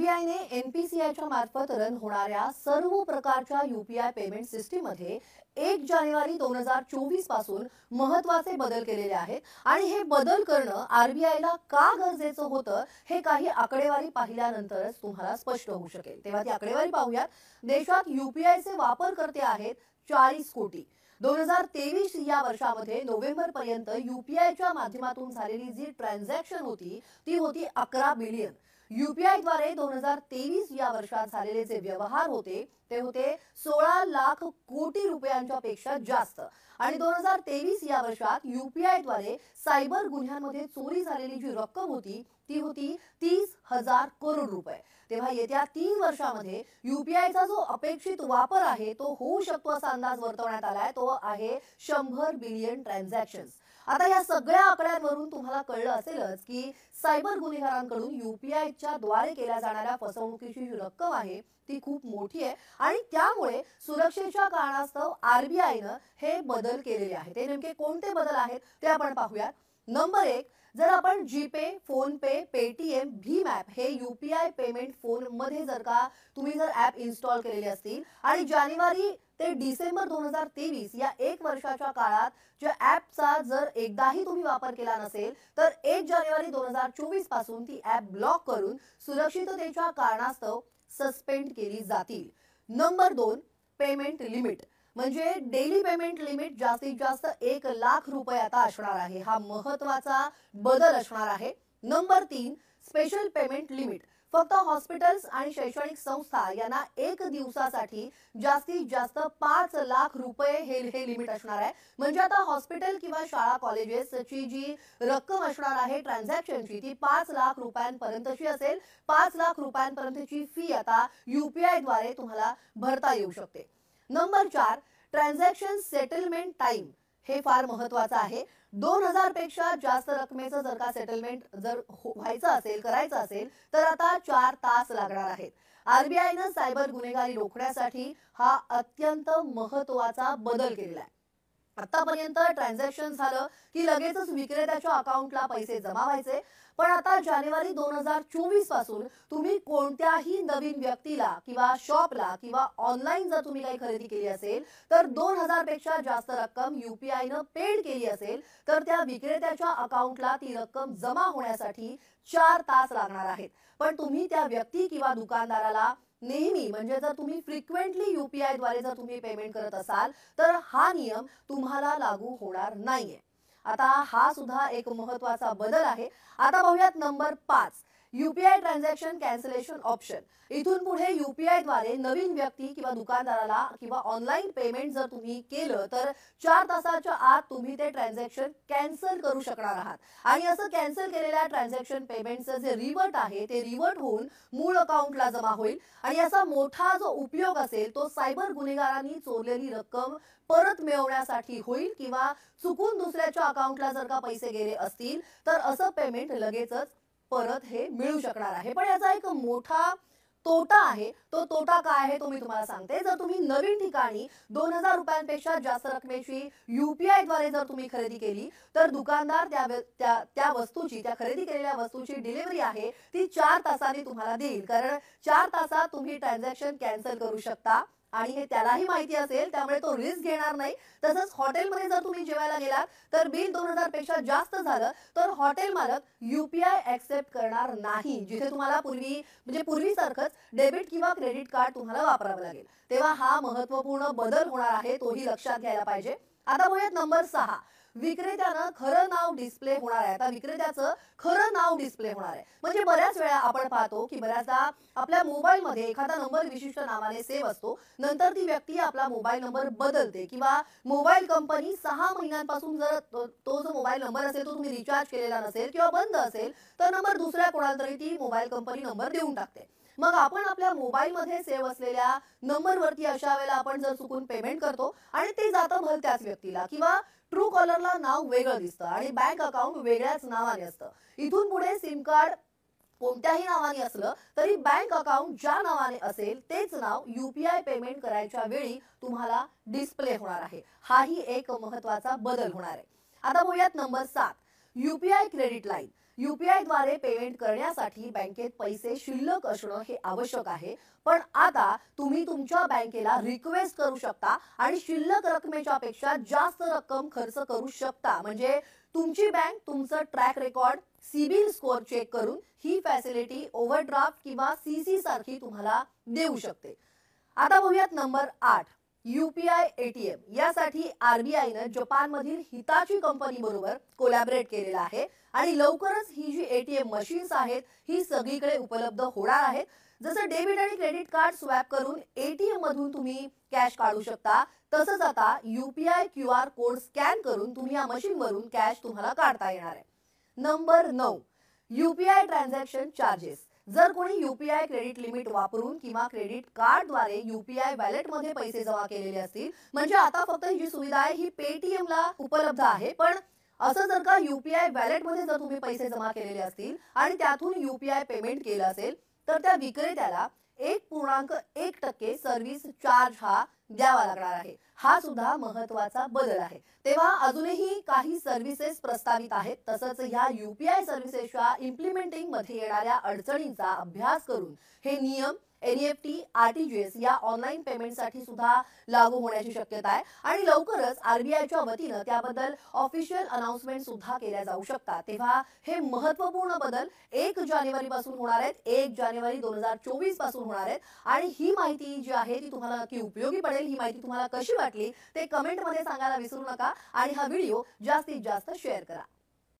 आरबीआयने एनपीसीआयच्या मार्फत रन होणाऱ्या सर्व प्रकारच्या युपीआय पेमेंट सिस्टीममध्ये एक जानेवारी दोन हजार चोवीसपासून महत्त्वाचे बदल केलेले आहेत. आणि हे बदल करणं आरबीआयला का गरजेचं होतं हे काही आकडेवारी पाहिल्यानंतरच तुम्हाला स्पष्ट होऊ शकेल. तेव्हा ती आकडेवारी पाहूयात. देशात युपीआयचे वापरकर्ते आहेत चाळीस कोटी. दोन हजार तेवीस या वर्षामध्ये नोव्हेंबर पर्यंत युपीआयच्या माध्यमातून झालेली जी ट्रान्झॅक्शन होती ती होती अकरा बिलियन यूपीआयद्वारे दोन हजार तेवीस या वर्षात झालेले जे व्यवहार होते ते होते सोळा लाख कोटी रुपयांच्या पेक्षा जास्त. आणि दोन हजार तेवीस या वर्षात यूपीआयद्वारे सायबर गुन्ह्यांमध्ये चोरी झालेली जी रक्कम होती ती होती तीस हजार करोड रुपये. तेव्हा येत्या तीन वर्षामध्ये युपीआयचा जो अपेक्षित वापर आहे तो होऊ शकतो असा अंदाज वर्तवण्यात आलाय. तो आहे शंभर बिलियन ट्रान्झॅक्शन आता या सगळ्या आकड्यांवरून तुम्हाला कळलं असेलच की सायबर गुन्हेगारांकडून युपीआयच्या द्वारे केल्या जाणाऱ्या फसवणुकीची जी रक्कम आहे ती खूप मोठी आहे आणि त्यामुळे सुरक्षेच्या कारणास्तव आरबीआयनं हे बदल केलेले आहेत. ते नेमके कोणते बदल आहेत ते आपण पाहूयात. नंबर एक जर आपण जीपे फोन पे पेटीएम भीम ऍप हे युपीआय पेमेंट फोनमध्ये जर का तुम्ही जर ऍप इन्स्टॉल केलेले असतील आणि जानेवारी ते डिसेंबर दोन हजार तेवीस या एक वर्षाच्या काळात ज्या ऍपचा जर एकदाही तुम्ही वापर केला नसेल तर एक जानेवारी दोन हजार चोवीसपासून ती ऍप ब्लॉक करून सुरक्षिततेच्या कारणास्तव सस्पेंड केली जातील. नंबर दोन पेमेंट लिमिट. म्हणजे डेली पेमेंट लिमिट जास्तीत जास्त एक लाख रुपये आता असणार आहे. हा महत्त्वाचा बदल असणार आहे. नंबर तीन स्पेशल पेमेंट लिमिट फक्त हॉस्पिटल्स आणि शैक्षणिक संस्था यांना एक दिवसासाठी जास्तीत जास्त पाच लाख रुपये हे हे लिमिट असणार आहे. म्हणजे आता हॉस्पिटल किंवा शाळा कॉलेजेसची जी रक्कम असणार आहे ट्रान्झॅक्शनची ती पाच लाख रुपयांपर्यंतची असेल. पाच लाख रुपयांपर्यंतची फी आता युपीआयद्वारे तुम्हाला भरता येऊ शकते. नंबर चार ट्रान्झॅक्शन सेटलमेंट टाइम हे फार महत्वाचं आहे. दोन हजारपेक्षा जास्त रकमेचं जर का सेटलमेंट जर हो- व्हायचं असेल करायचं असेल तर आता चार तास लागणार आहेत. आरबीआयनं सायबर गुन्हेगारी रोखण्यासाठी हा अत्यंत महत्त्वाचा बदल केलेला आहे. आतापर्यंत ट्रान्झॅक्शन झालं की लगेचच विक्रेत्याच्या अकाउंटला पैसे जमा व्हायचे. पण आता जानेवारी दोन हजार चोवीसपासून तुम्ही कोणत्याही नवीन व्यक्तीला किंवा शॉपला किंवा ऑनलाईन जर तुम्ही काही खरेदी केली असेल तर दोन हजारपेक्षा जास्त रक्कम युपीआयनं पेड केली असेल तर त्या विक्रेत्याच्या अकाउंटला ती रक्कम जमा होण्यासाठी चार तास लागणार आहेत. पण तुम्ही त्या व्यक्ती किंवा दुकानदाराला नेहमी म्हणजे जर तुम्ही फ्रिक्वेंटली युपीआयद्वारे जर तुम्ही पेमेंट करत असाल तर हा नियम तुम्हाला लागू होणार नाहीये. आता हा सुद्धा एक महत्त्वाचा बदल आहे. आता पाहूयात नंबर पाच. UPI transaction cancellation option. इथून पुढे युपीआयद्वारे नवीन व्यक्ती किंवा दुकानदाराला किंवा ऑनलाईन पेमेंट जर तुम्ही केलं तर चार तासाच्या आत तुम्ही ते ट्रान्झॅक्शन कॅन्सल करू शकणार आहात. आणि असं कॅन्सल केलेल्या ट्रान्झॅक्शन पेमेंटचं जे रिवर्ट आहे ते रिवर्ट होऊन मूळ अकाउंटला जमा होईल. आणि याचा मोठा जो उपयोग असेल तो सायबर गुन्हेगारांनी चोरलेली रक्कम परत मिळवण्यासाठी होईल किंवा चुकून दुसऱ्याच्या अकाउंटला जर का पैसे गेले असतील तर असं पेमेंट लगेचच परत हे मिळू शकणार आहे. पण याचा एक मोठा तोटा आहे. तो तोटा काय आहे तो मी तुम्हाला सांगते. जर तुम्ही नवीन ठिकाणी दोन हजार रुपयांपेक्षा जास्त रकमेची युपीआयद्वारे जर तुम्ही खरेदी केली तर दुकानदार त्या त्या त्या वस्तूची त्या खरेदी केलेल्या वस्तूची डिलिव्हरी आहे ती चार तासांनी तुम्हाला देईल. कारण चार तासात तुम्ही ट्रान्झॅक्शन कॅन्सल करू शकता. आणि हे त्यालाही माहिती असेल त्यामुळे तो रिस्क घेणार नाही. तसंच हॉटेलमध्ये जर तुम्ही जेवायला गेलात तर बिल दोन हजारपेक्षा जास्त झालं तर हॉटेल मालक युपीआय ऍक्सेप्ट करणार नाही जिथे तुम्हाला पूर्वी म्हणजे पूर्वीसारखंच डेबिट किंवा क्रेडिट कार्ड तुम्हाला वापरावं लागेल. तेव्हा हा महत्त्वपूर्ण बदल होणार आहे तोही लक्षात घ्यायला पाहिजे. आता बघूयात नंबर सहा. विक्रेत्यानं खरं नाव डिस्प्ले होणार आहे. आता विक्रेत्याचं खरं नाव डिस्प्ले होणार आहे. म्हणजे बऱ्याच वेळा आपण पाहतो की बऱ्याचदा आपल्या मोबाईल मध्ये एखादा नंबर विशिष्ट नावाने सेव्ह असतो. नंतर ती व्यक्ती आपला मोबाईल नंबर बदलते किंवा मोबाईल कंपनी सहा महिन्यांपासून जर तो जो मोबाईल नंबर असेल तो तुम्ही रिचार्ज केलेला नसेल किंवा बंद असेल तर नंबर दुसऱ्या कोणाला तरी ती मोबाईल कंपनी नंबर देऊन टाकते. मग आपण आपल्या मोबाईल मध्ये सेव्ह असलेल्या नंबरवरती अशा वेळेला आपण जर चुकून पेमेंट करतो आणि ते जातं भल त्याच व्यक्तीला किंवा ट्रू कॉलरला नाव वेगळं दिसतं आणि बँक अकाउंट वेगळ्याच नावाने असतं. इथून पुढे सिम कार्ड कोणत्याही नावाने असलं तरी बँक अकाउंट ज्या नावाने असेल तेच नाव युपीआय पेमेंट करायच्या वेळी तुम्हाला डिस्प्ले होणार आहे. हाही एक महत्त्वाचा बदल होणार आहे. आता बोलूयात नंबर सात. UPI credit line. युपीआयद्वारे पेमेंट करण्यासाठी बँकेत पैसे शिल्लक असणं हे आवश्यक आहे. पण आता तुम्ही तुमच्या बँकेला रिक्वेस्ट करू शकता आणि शिल्लक रकमेच्या पेक्षा जास्त रक्कम खर्च करू शकता. म्हणजे तुमची बँक तुमचं track record CIBIL score check करून ही फॅसिलिटी ओव्हरड्राफ्ट किंवा सीसी सारखी तुम्हाला देऊ शकते. आता बघूयात नंबर आठ. युपीआय एटीएम यासाठी आरबीआयनं जपानमधील हिताची कंपनी बरोबर कोलॅबरेट केलेलं आहे. आणि लवकरच ही जी एटीएम मशीन्स आहेत ही सगळीकडे उपलब्ध होणार आहेत. जसं डेबिट आणि क्रेडिट कार्ड स्वॅप करून एटीएम मधून तुम्ही कॅश काढू शकता. तसंच आता UPI Q R code scan करून तुम्ही या मशीन वरून कॅश तुम्हाला काढता येणार आहे. नंबर नऊ युपीआय ट्रान्झॅक्शन चार्जेस. जर कोणी युपीआय क्रेडिट लिमिट वापरून किंवा क्रेडिट कार्डद्वारे युपीआय वॅलेटमध्ये पैसे जमा केलेले असतील म्हणजे आता फक्त ही जी सुविधा आहे ही पेटीएम ला उपलब्ध आहे. पण असं जर का युपीआय वॅलेटमध्ये जर तुम्ही पैसे जमा केलेले असतील आणि त्यातून युपीआय पेमेंट केलं असेल तर त्या विक्रेत्याला एक पूर्णांक एक टक्के सर्व्हिस चार्ज हा द्यावा लागणार आहे. हा सुद्धा महत्त्वाचा बदल आहे. तेव्हा अजूनही काही सर्व्हिसेस प्रस्तावित आहेत. तसंच ह्या युपीआय सर्व्हिसेसच्या इम्प्लिमेंटिंगमध्ये येणाऱ्या अडचणींचा अभ्यास करून हे नियम एनईएफटी आरटीजीएस या ऑनलाईन पेमेंटसाठी सुद्धा लागू होण्याची शक्यता आहे. आणि लवकरच आरबीआयच्या वतीनं त्याबद्दल ऑफिशियल अनाउन्समेंट सुद्धा केल्या जाऊ शकतात. तेव्हा हे महत्त्वपूर्ण बदल एक जानेवारी पासून होणार आहेत. एक जानेवारी दोन हजार चोवीसपासून होणार आहेत. आणि ही माहिती जी आहे ती तुम्हाला नक्की उपयोगी पडेल. ही माहिती तुम्हाला कशी वाटली ते कमेंटमध्ये सांगायला विसरू नका. आणि हा व्हिडिओ जास्तीत जास्त शेअर करा.